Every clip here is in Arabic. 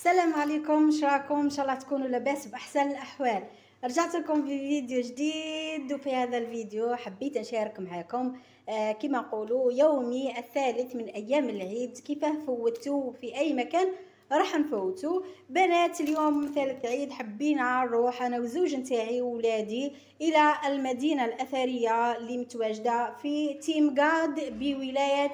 السلام عليكم شراكم إن شاء الله تكونوا لاباس بأحسن الأحوال. رجعت لكم في فيديو جديد وفي هذا الفيديو حبيت نشارك معكم آه كما نقولوا يومي الثالث من أيام العيد. كيفاه فوتوا؟ في أي مكان راح نفوتوا. بنات اليوم ثالث عيد حبينا نروح أنا وزوج نتاعي وولادي إلى المدينة الأثرية اللي متواجدة في تيم غاد بولاية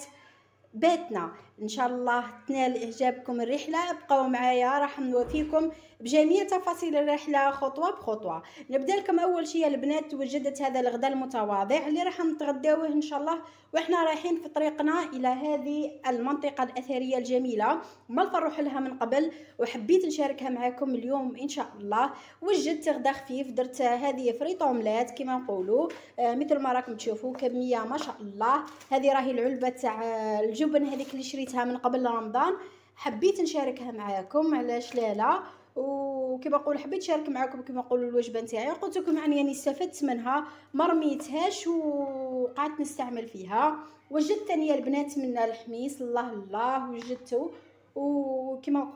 بيتنا. إن شاء الله تنال إعجابكم الرحلة. ابقوا معايا راح نوفيكم بجميع تفاصيل الرحلة خطوة بخطوة. نبدأ لكم أول شيء البنات وجدت هذا الغداء المتواضع اللي راح نتغداوه إن شاء الله. وإحنا رايحين في طريقنا إلى هذه المنطقة الأثرية الجميلة. ما نروح لها من قبل وحبيت نشاركها معكم اليوم إن شاء الله. وجدت غدا خفيف درت هذه فريط أومليت كما نقولوا. آه مثل ما راكم تشوفوا كمية ما شاء الله. هذه راهي العلبة تاع الجبن هذيك اللي شريتها من قبل رمضان حبيت نشاركها معكم علاش لا لا وكما نقول حبيت نشارك معكم كما نقولوا الوجبة نتاعي. قلت لكم يعني أني استفدت منها ما رميتهاش وقعدت نستعمل فيها. وجدت ثانية البنات من الحميص الله الله وجدته وكما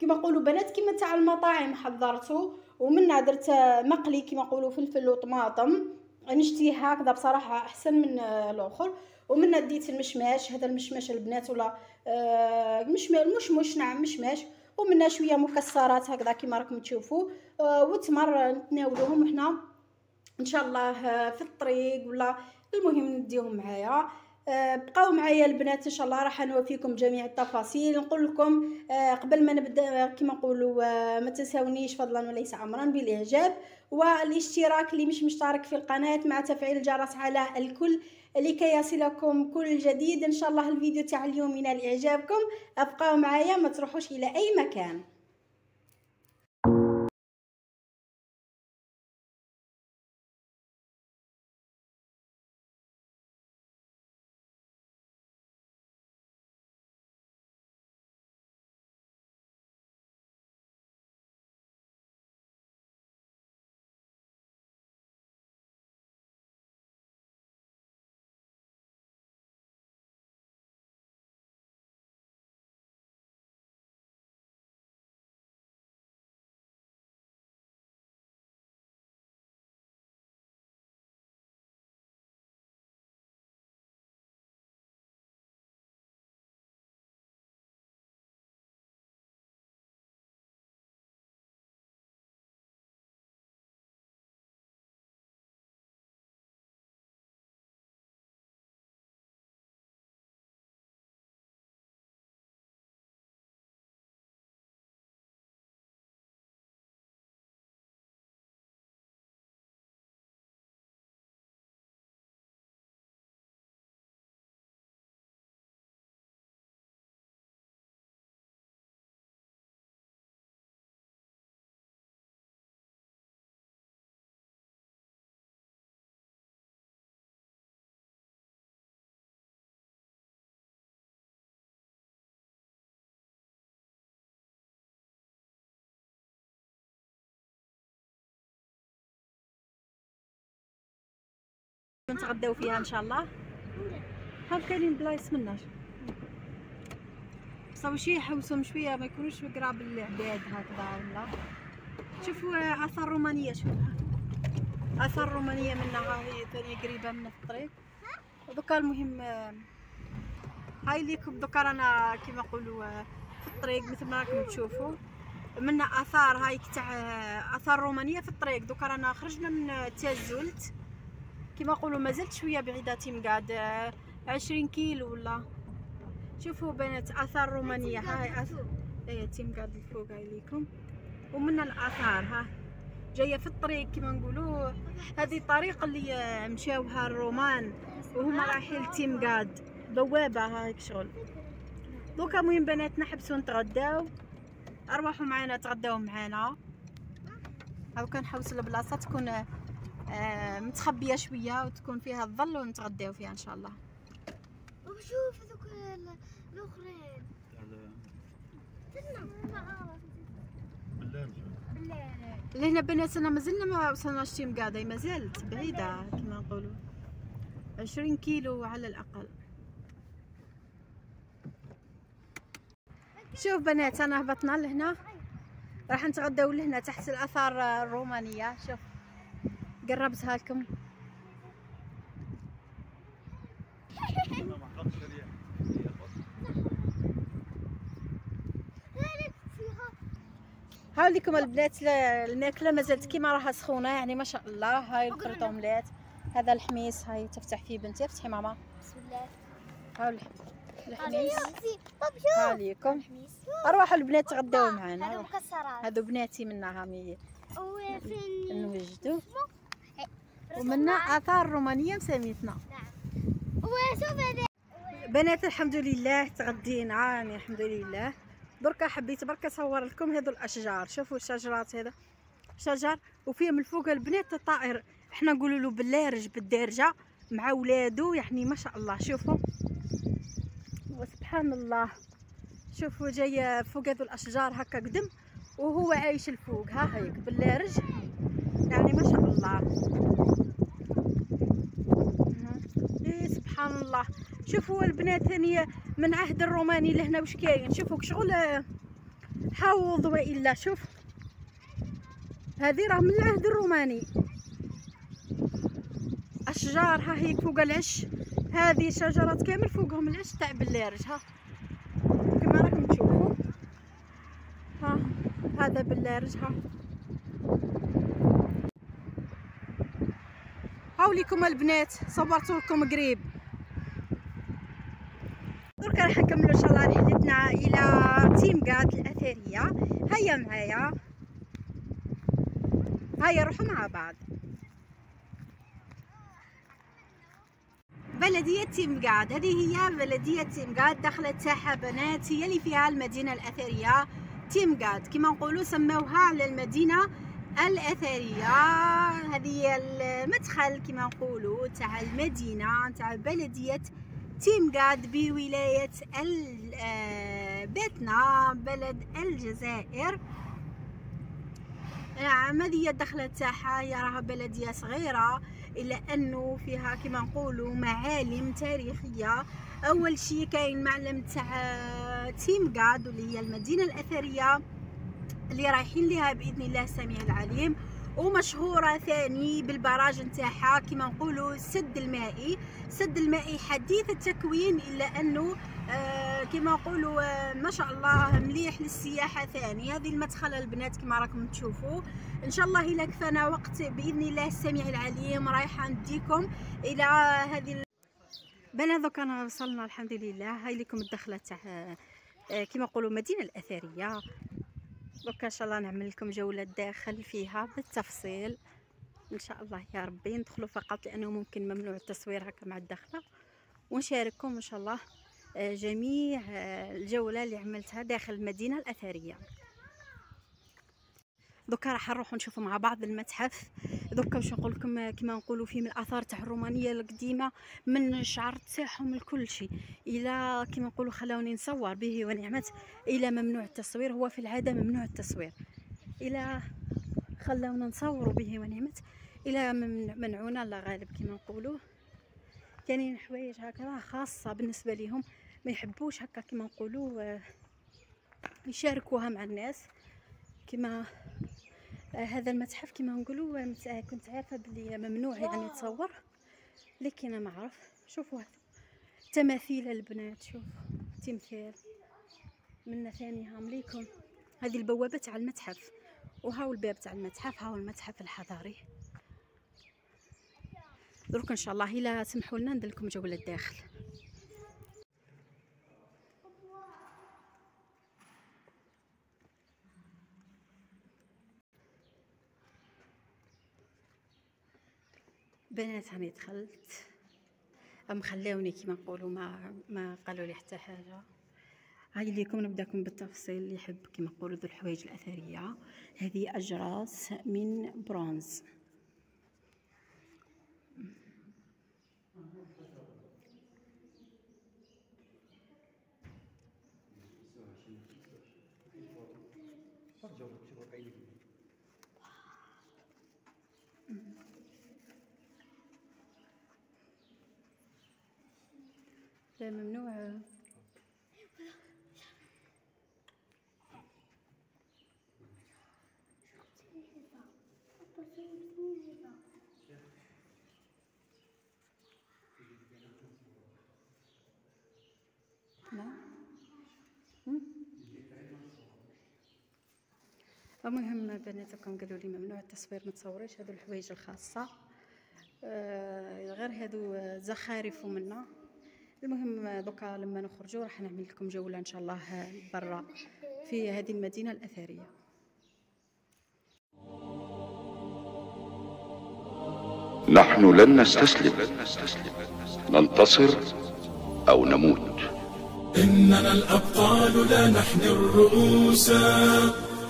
كما نقولوا بنات كما تاع المطاعم حضرته ومنها درت مقلي كما نقولوا فلفل وطماطم. نشتيه هكذا بصراحة أحسن من الأخر. ومن ديت المشماش هذا المشماش البنات ولا آه مش مش نعم مشماش. ومنا شوية مكسرات هكذا كما راكم تشوفوا. آه وتمر نتناولوهم حنا إن شاء الله في الطريق ولا المهم نديهم معايا. آه بقاو معايا البنات إن شاء الله راح نوفيكم جميع التفاصيل. نقول لكم آه قبل ما نبدأ كما نقولوا آه ما تنساونيش فضلا وليس امرا بالإعجاب والاشتراك اللي مش مشترك في القناة مع تفعيل الجرس على الكل. لكي يصلكم كل جديد. إن شاء الله الفيديو تاع اليوم ينال اعجابكم أبقاو معايا ما تروحوش إلى أي مكان. نتغداو فيها إن شاء الله. ها كاينين بلايص مناش؟ بصاو شي يحوسهم شوية ما يكونوش قراب العباد هكذا ولا؟ شوفوا آثار رومانية شوفوا. آثار رومانية منها هاي ثاني قريبة من الطريق. ودوكا المهم هاي ليكم دوكا رانا كيما نقولوا في الطريق مثل ما راكم تشوفوا. من آثار هاي تاع آثار رومانية في الطريق. دوكا رانا خرجنا من تازلت كما نقولوا مازلت شوية بعيدة تيمقاد عشرين كيلو ولا. شوفوا بنات آثار رومانية هاي اثار إيه تيمقاد الفوق هاي ليكم. ومن الآثار ها جاية في الطريق كما نقولوا. هذه الطريق اللي مشاوها الرومان وهما رايحين لتيمقاد بوابة هايك شغل. دوكا مهم بنات نحبسوا نتغداو. أرواحوا معنا تغداو معنا هاو كنحوس البلاصة تكون آه متخبية شوية وتكون فيها الظل ونتغداو فيها إن شاء الله. وشوف هذوك الأخرين. لهنا بنات أنا مازلنا ما وصلناش تيم قاعدة مازالت بعيدة كما نقولوا. عشرين كيلو على الأقل. شوف بنات أنا هبطنا لهنا. راح نتغداو لهنا تحت الأثار الرومانية. شوف. قربتها لكم هاو لكم البنات الماكله مازالت كيما راها سخونة يعني ما شاء الله. هاي الكرطوملات هذا الحميص هاي تفتح فيه بنتي. افتحي ماما. بسم الله هاو الح- الحميص. ها ليكم اروحوا البنات تغداو معنا. مكسرات. هذو بناتي منها هامي نوجدو. ومنا آثار رومانية مساميتنا هذا بنات الحمد لله تغدينا يعني الحمد لله. دركا حبيت برك اصور لكم هذو الأشجار. شوفوا الشجرات هذا. شجر وفيه من الفوق البنات الطائر. إحنا نقولوا له بلارج بالدارجة مع ولادو. يعني ما شاء الله. شوفوا. وسبحان الله. شوفوا جاي فوق هذو الأشجار هكا قدم وهو عايش الفوق. ها هيك بلارج. يعني ما شاء الله مهم. إيه سبحان الله. شوفوا البنات ثانية من عهد الروماني لهنا وش كاين. شوفوا شغل حوض وإلا شوف. هذه راه من العهد الروماني. أشجار ها هيك فوق العش. هذه شجرات كامل فوقهم العش تاع بلارج ها. كما راكم تشوفوا. ها هذا بلارج ها. هاو ليكم البنات صورت لكم قريب درك راح نكملوا ان شاء الله رحلتنا إلى تيمقاد الاثريه هيا معايا. هيا روحوا مع بعض. بلدية تيمقاد هذه هي بلدية تيمقاد دخلت ساحة بنات. هي اللي فيها المدينة الأثرية تيمقاد كما نقولوا سموها على المدينة الأثرية هذه المدخل كما نقولوا تاع المدينة تاع بلدية تيمقاد بولاية آه، بيتنا بلد الجزائر. نعم هذه هي الدخلة تاعها؟ هي راها بلدية صغيرة إلا أنه فيها كما نقولوا معالم تاريخية. أول شيء كاين معلم تاع تيم قاد واللي هي المدينة الأثرية اللي رايحين لها بإذن الله السميع العليم. ومشهورة ثاني بالبراج نتاعها كما نقولوا السد المائي. السد المائي حديث التكوين إلا أنه آه كما نقولوا آه ما شاء الله مليح للسياحة ثاني. هذه المدخلة البنات كما راكم تشوفوا. إن شاء الله الا كفانا وقت بإذن الله السميع العليم رايحه نديكم إلى هذه بنا أنا وصلنا الحمد لله. هاي لكم الدخلة تاع آه، كما نقولوا مدينة الأثرية. دوكا إن شاء الله نعمل لكم جولة داخل فيها بالتفصيل. إن شاء الله يا ربي ندخلوا فقط لأنه ممكن ممنوع التصوير هكا مع الدخلة. ونشارككم إن شاء الله آه، جميع آه، الجولة اللي عملتها داخل المدينة الأثرية. دوكا راح نروح نشوفوا مع بعض المتحف. دوكا واش نقول لكم كما نقولوا فيه من الاثار تاع الرومانية القديمة من الشعر تاعهم الكل شيء إلى كما نقولوا خلوني نصور به ونعمت إلى ممنوع التصوير هو في العادة ممنوع التصوير. إلى خلونا نصوروا به ونعمت إلى من- منعونا الله غالب كما نقولوا كاينين حوايج هكذا خاصة بالنسبة لهم ما يحبوش هكا كما نقولوا آه، يشاركوها مع الناس. كما هذا المتحف كما نقولوا كنت عارفة بلي ممنوع يعني تصور لكن أنا ما اعرف شوفوا هذا. تماثيل البنات شوف. تمثال منا ثاني هام ليكم. هذه البوابة تاع المتحف. وهاو الباب تاع المتحف؟ هاو المتحف الحضاري. درك إن شاء الله إلا سمحوا لنا ندير لكم جولة الداخل. بنات هاني دخلت. أم خلاوني كيما نقولوا ما ما قالوا لي حتى حاجة. هاي ليكم نبدأكم بالتفصيل. اللي يحب كيما نقولوا ذو الحوايج الأثرية. هذه أجراس من برونز. لا ممنوعة المهم بناتكم قالوا لي ممنوع التصوير ما تصوريش هذو الحوايج الخاصة. آه غير هذو آه، زخارف ومنه المهم دوكا لما نخرجوا راح نعمل لكم جولة إن شاء الله برا في هذه المدينة الأثرية. نحن لن نستسلم ننتصر أو نموت. إننا الأبطال لا نحن الرؤوس.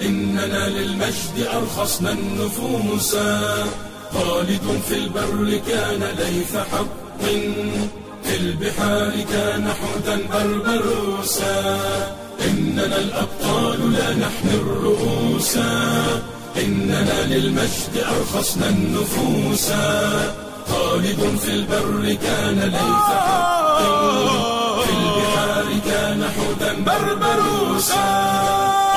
إننا للمجد أرخصنا النفوس. خالد في البر كان ليث حق في البحار كان حوتا بربروسا إننا الأبطال لا نحن الرؤوس إننا للمجد أرخصنا النفوس خالد في البر كان حق في البحار كان حوتا بربروسا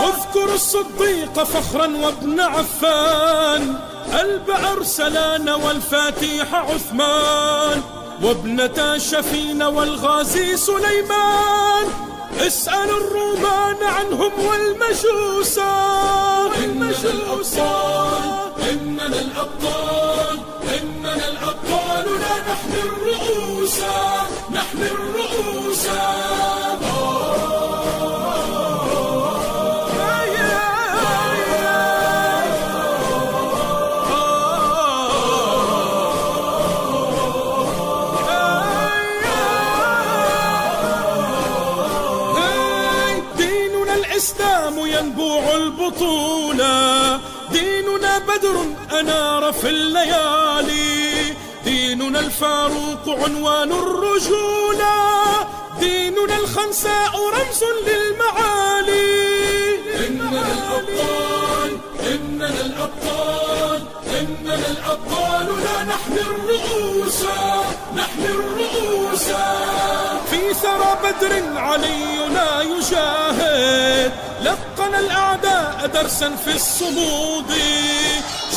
أذكر الصديق فخرا وابن عفان. البعر سلان والفاتيح عثمان. وابنتا شفين والغازي سليمان. اسأل الرومان عنهم والمجوسا إننا الأبطال إننا الأبطال. أنار في الليالي. ديننا الفاروق عنوان الرجولة ديننا الخنساء رمز للمعالي. إننا الأبطال إننا الأبطال إننا الأبطال. لا نحن الرؤوس نحن الرؤوس. في ثرى بدر علينا يجاهد. لقن الأعداء درسا في الصمود.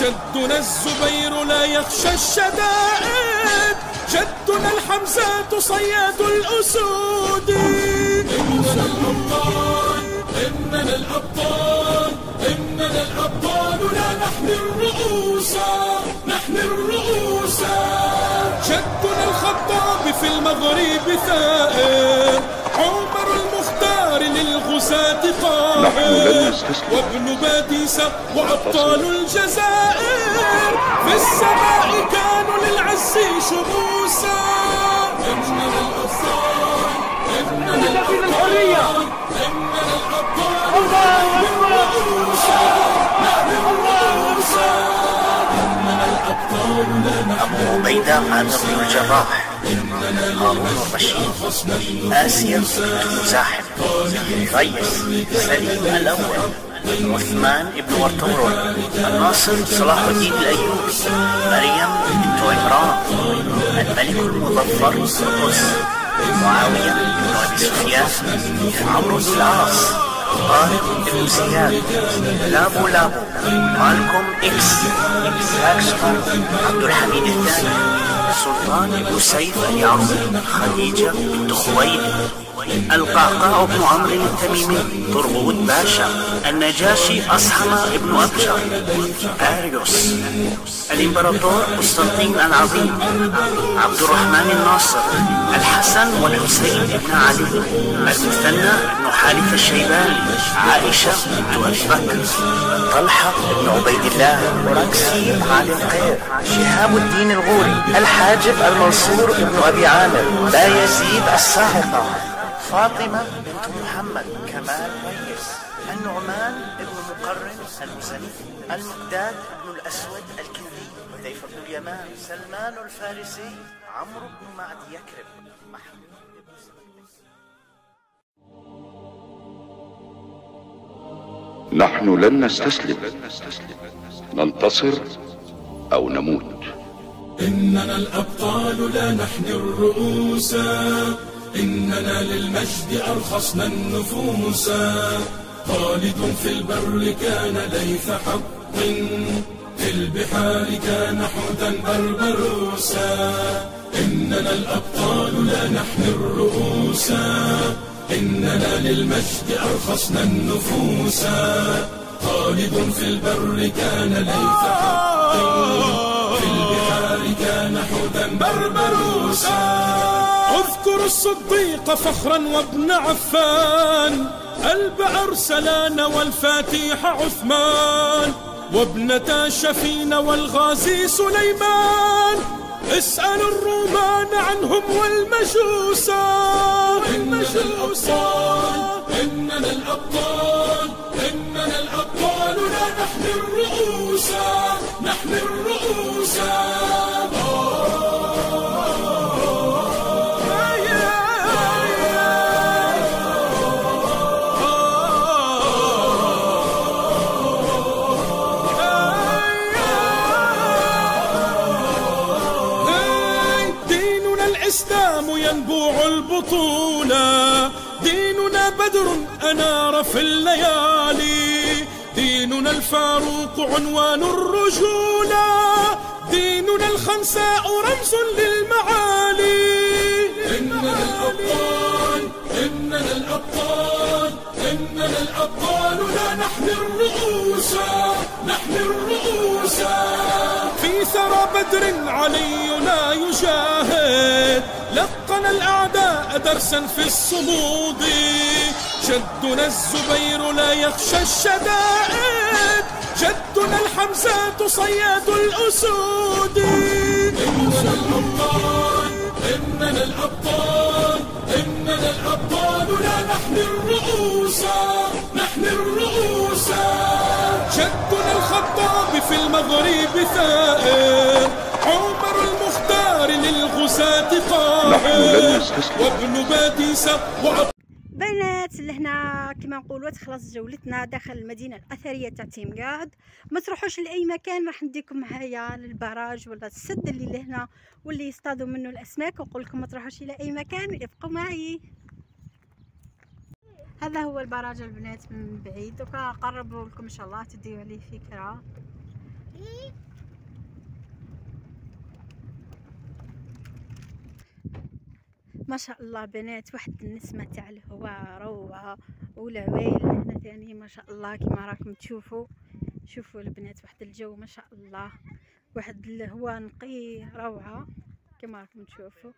جدنا الزبير لا يخشى الشدائد. جدنا الحمزات صياد الأسود. إننا الأبطال إننا الأبطال إننا الأبطال لا نحن الرؤوس نحن الرؤوس. جدنا الخطاب في المغرب ثائر. نحن قاهر. وابن باديسة وأبطال الجزائر في السماء كانوا للعز شموسا. إننا الأبطال إننا الأبطال إننا الأبطال الأبطال لا نحن أبو عبيدة بن الجراح. هارون الرشيد آسيا بن مزاحم ريس سليم الأول عثمان بن ورطورون الناصر صلاح الدين الأيوبي مريم بنت عمران الملك المظفر قدس معاوية بن أبي سفيان عمرو بن العاص طارق بن زياد لابو لابو مالكوم إكس اكسفر عبد الحميد الثاني سلطان بن سيف اليعربي خديجة بنت خويلد. القعقاع بن عمرو التميمي طرغوت باشا النجاشي أصحم بن أبشر أريوس الإمبراطور قسطنطين العظيم عبد الرحمن الناصر الحسن والحسين بن علي المثنى بن حارث الشيباني عائشة بنت أبي بكر طلحة بن عبيد الله ركسي علي القير شهاب الدين الغوري الحاجب المنصور بن أبي عامر لا يزيد الساحقة فاطمة بنت محمد كمال ريس النعمان بن مقرن المزني المقداد بن الأسود الكندي حذيفة بن اليمان سلمان الفارسي عمرو بن معد يكرب محمود نحن لن نستسلم ننتصر أو نموت. إننا الأبطال لا نحن الرؤوس. إننا للمجد أرخصنا النفوس. خالد في البر كان ليث حق في البحار كان حوتا بربروسا إننا الأبطال لا نحن الرؤوس. إننا للمجد أرخصنا النفوس. خالد خالد في البر كان ليث حق في البحار كان حوتا بربروسا أذكر الصديق فخرا وابن عفان ألب أرسلان والفاتيح عثمان وابنتا شفين والغازي سليمان. اسأل الرومان عنهم والمجوسا إننا الأبطال إننا الأبطال إننا الأبطال لا نحمي الرؤوس نحمي الرؤوس. ينبوع البطولة ديننا بدر أنار في الليالي. ديننا الفاروق عنوان الرجولة. ديننا الخنساء رمز للمعالي. إننا الأبطال إننا الأبطال إننا الأبطال. لا نحمي الرؤوس نحمي الرؤوس. ثرى بدر علينا يجاهد لقن الأعداء درسا في الصمود. جدنا الزبير لا يخشى الشدائد. جدنا الحمزات صياد الأسود. إننا الأبطال إننا الأبطال إننا الأبطال لا نحمي الرؤوس نحمي الرؤوس. في المغرب ثائر عمر المختار للغزاة قاهر. وابن باديسة بنات لهنا كما نقولوا تخلص جولتنا داخل المدينة الأثرية تاع تيمقاد ما تروحوش لأي مكان راح نديكم معايا للبراج ولا السد اللي لهنا واللي يصطادوا منه الأسماك. ونقول لكم ما تروحوش إلى أي مكان ابقوا معي. هذا هو البراج البنات من بعيد وكنقرب لكم إن شاء الله. تديو عليه فكرة. ما شاء الله بنات واحد النسمة تاع الهواء روعة والعوايل هنا ثاني ما شاء الله كما راكم تشوفوا. شوفوا البنات واحد الجو ما شاء الله. واحد الهواء نقي روعة كما راكم تشوفوا.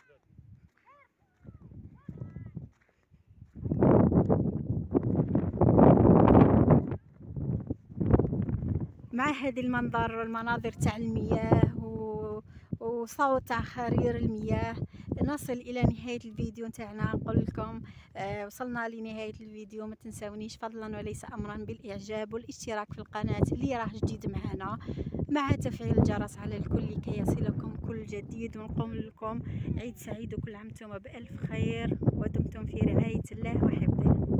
مع هذه المنظر المناظر تاع المياه و... وصوت خرير المياه نصل إلى نهاية الفيديو نتاعنا. نقول لكم آه وصلنا لنهاية الفيديو. ما تنساونيش فضلا وليس امرا بالإعجاب والاشتراك في القناة اللي راه جديد معنا مع تفعيل الجرس على الكل لكي يصلكم كل جديد. ونقول لكم عيد سعيد وكل عام وأنتم بألف خير. ودمتم في رعاية الله وحفظه.